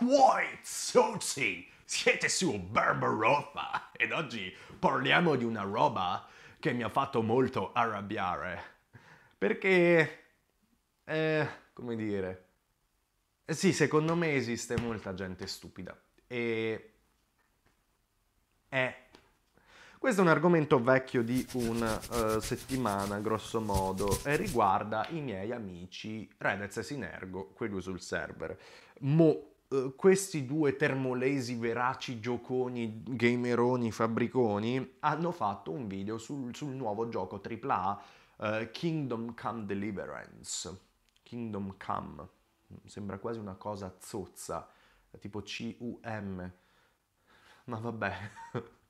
Uoi, Zozzi! Siete su Barbarossa ed oggi parliamo di una roba che mi ha fatto molto arrabbiare. Perché... Eh, come dire... Eh sì, secondo me esiste molta gente stupida. E... È questo è un argomento vecchio di una uh, settimana, grosso modo, e riguarda i miei amici Redez e Sinergo, quelli sul server. Mo, uh, questi due termolesi veraci gioconi, gameroni, fabbriconi, hanno fatto un video sul, sul nuovo gioco AAA uh, Kingdom Come Deliverance. Kingdom Come. Sembra quasi una cosa zozza, tipo C-U-M. Ma vabbè.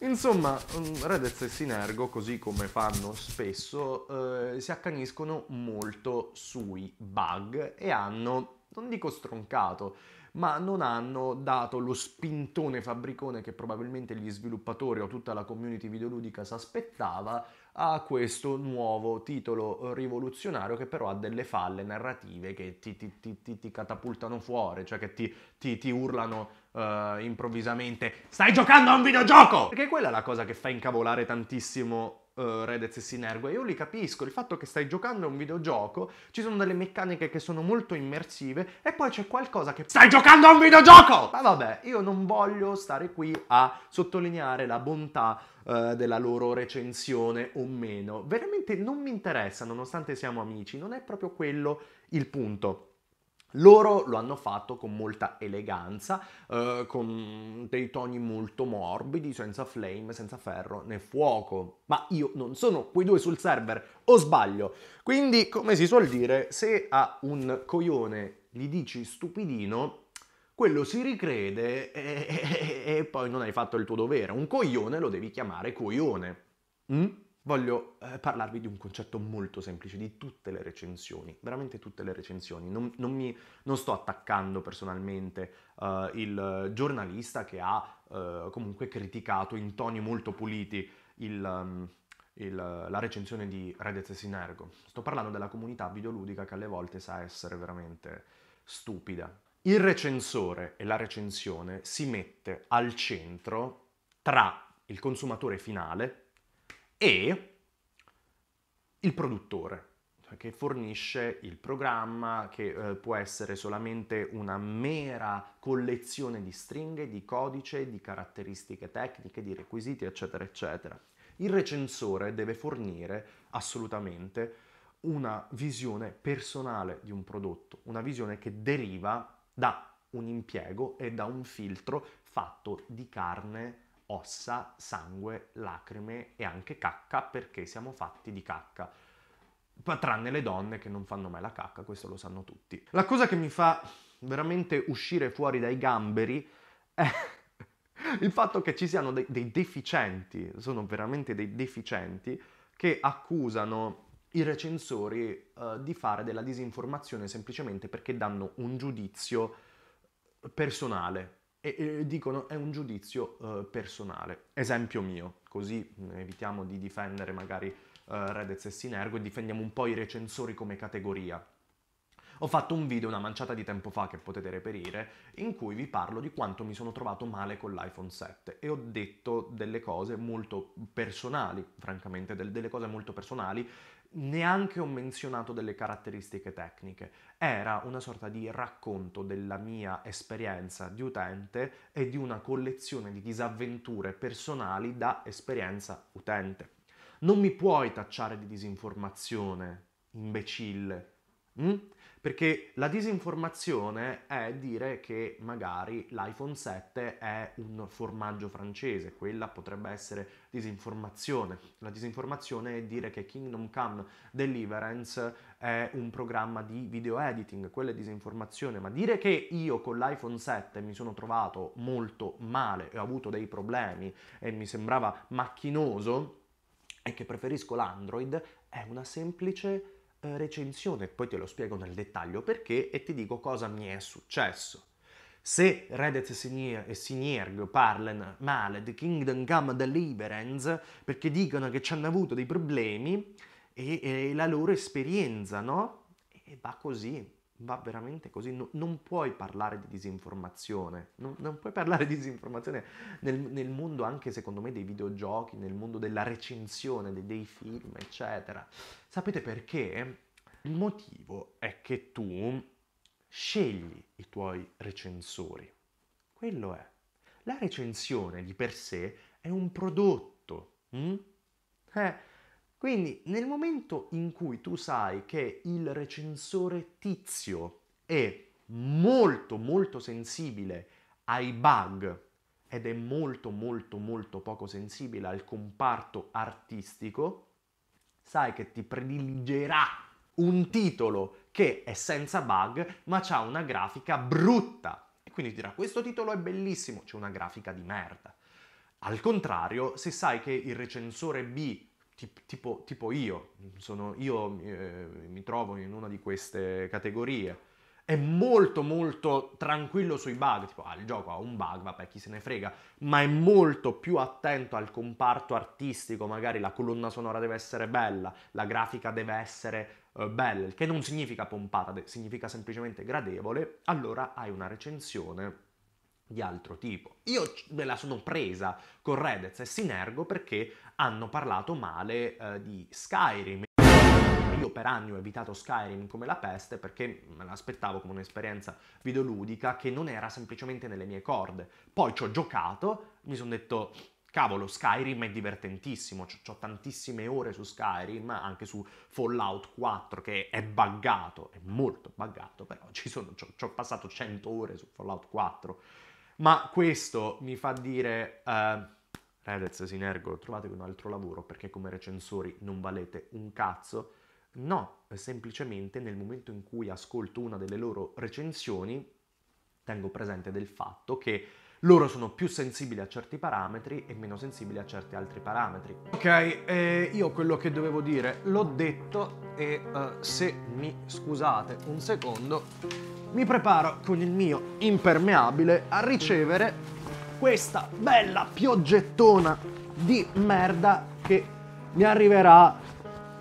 Insomma, mm, Redez e Sinergo, così come fanno spesso, eh, si accaniscono molto sui bug e hanno, non dico stroncato, ma non hanno dato lo spintone fabbricone che probabilmente gli sviluppatori o tutta la community videoludica si aspettava a questo nuovo titolo rivoluzionario che però ha delle falle narrative che ti, ti, ti, ti catapultano fuori, cioè che ti, urlano uh, improvvisamente stai giocando a un videogioco! Perché quella è la cosa che fa incavolare tantissimo uh, Redez e Sinergo e io li capisco, il fatto che stai giocando a un videogioco, ci sono delle meccaniche che sono molto immersive e poi c'è qualcosa che stai giocando a un videogioco! Ma vabbè, io non voglio stare qui a sottolineare la bontà uh, della loro recensione o meno, veramente non mi interessa nonostante siamo amici, non è proprio quello il punto. Loro lo hanno fatto con molta eleganza, eh, con dei toni molto morbidi, senza flame, senza ferro né fuoco. Ma io non sono quei due sul server, o sbaglio? Quindi, come si suol dire, se a un coglione gli dici stupidino, quello si ricrede e, e, e, poi non hai fatto il tuo dovere. Un coglione lo devi chiamare coglione. Mm? Voglio eh, parlarvi di un concetto molto semplice di tutte le recensioni, veramente tutte le recensioni. Non, non, mi, non sto attaccando personalmente uh, il giornalista che ha uh, comunque criticato in toni molto puliti il, um, il, la recensione di Reddit e Sinergo. Sto parlando della comunità videoludica che alle volte sa essere veramente stupida. Il recensore e la recensione si mette al centro tra il consumatore finale, e il produttore cioè che fornisce il programma che eh, può essere solamente una mera collezione di stringhe, di codice, di caratteristiche tecniche, di requisiti, eccetera, eccetera. Il recensore deve fornire assolutamente una visione personale di un prodotto, una visione che deriva da un impiego e da un filtro fatto di carne ossa, sangue, lacrime e anche cacca perché siamo fatti di cacca. Tranne le donne che non fanno mai la cacca, questo lo sanno tutti. La cosa che mi fa veramente uscire fuori dai gamberi è il fatto che ci siano dei, dei deficienti, sono veramente dei deficienti, che accusano i recensori uh, di fare della disinformazione semplicemente perché danno un giudizio personale e, e dicono è un giudizio uh, personale. Esempio mio, così evitiamo di difendere magari uh, Redez e Sinergo e difendiamo un po' i recensori come categoria. Ho fatto un video una manciata di tempo fa che potete reperire in cui vi parlo di quanto mi sono trovato male con l'iPhone 7 e ho detto delle cose molto personali, francamente delle cose molto personali neanche ho menzionato delle caratteristiche tecniche, era una sorta di racconto della mia esperienza di utente e di una collezione di disavventure personali da esperienza utente. Non mi puoi tacciare di disinformazione, imbecille. Mm? Perché la disinformazione è dire che magari l'iPhone 7 è un formaggio francese, quella potrebbe essere disinformazione. La disinformazione è dire che Kingdom Come Deliverance è un programma di video editing, quella è disinformazione, ma dire che io con l'iPhone 7 mi sono trovato molto male e ho avuto dei problemi e mi sembrava macchinoso e che preferisco l'Android è una semplice eh, recensione, poi te lo spiego nel dettaglio perché e ti dico cosa mi è successo. Se Reddit e Sinierg parlano male di Kingdom Come Deliverance perché dicono che ci hanno avuto dei problemi e, e la loro esperienza, no? E va così, va veramente così, no, non puoi parlare di disinformazione, non, non puoi parlare di disinformazione nel, nel, mondo anche secondo me dei videogiochi, nel mondo della recensione dei, dei film, eccetera. Sapete perché? Il motivo è che tu scegli i tuoi recensori. Quello è. La recensione di per sé è un prodotto. Hm? Eh, quindi nel momento in cui tu sai che il recensore tizio è molto molto sensibile ai bug ed è molto molto molto poco sensibile al comparto artistico, sai che ti prediligerà un titolo che è senza bug ma ha una grafica brutta. E quindi dirà questo titolo è bellissimo, c'è una grafica di merda. Al contrario, se sai che il recensore B tipo, tipo io, sono, io eh, mi trovo in una di queste categorie, è molto molto tranquillo sui bug, tipo ah, il gioco ha un bug, vabbè chi se ne frega, ma è molto più attento al comparto artistico, magari la colonna sonora deve essere bella, la grafica deve essere uh, bella, che non significa pompata, significa semplicemente gradevole, allora hai una recensione di altro tipo. Io me la sono presa con Redez e Sinergo perché hanno parlato male eh, di Skyrim. Io per anni ho evitato Skyrim come la peste perché me l'aspettavo come un'esperienza videoludica che non era semplicemente nelle mie corde. Poi ci ho giocato, mi sono detto cavolo, Skyrim è divertentissimo, ho tantissime ore su Skyrim, anche su Fallout 4 che è buggato, è molto buggato, però ci ho passato 100 ore su Fallout 4 ma questo mi fa dire, uh, Redez, Sinergo, trovate un altro lavoro perché come recensori non valete un cazzo. No, semplicemente nel momento in cui ascolto una delle loro recensioni, tengo presente del fatto che loro sono più sensibili a certi parametri e meno sensibili a certi altri parametri. Ok, eh, io quello che dovevo dire l'ho detto e uh, se mi scusate un secondo mi preparo con il mio impermeabile a ricevere questa bella pioggettona di merda che mi arriverà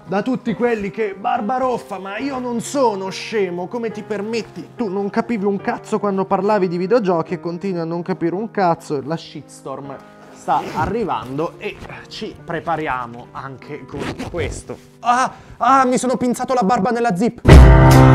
da tutti quelli che Barbaroffa, ma io non sono scemo, come ti permetti? Tu non capivi un cazzo quando parlavi di videogiochi e continui a non capire un cazzo, la shitstorm sta arrivando e ci prepariamo anche con questo. Ah, ah, mi sono pinzato la barba nella zip.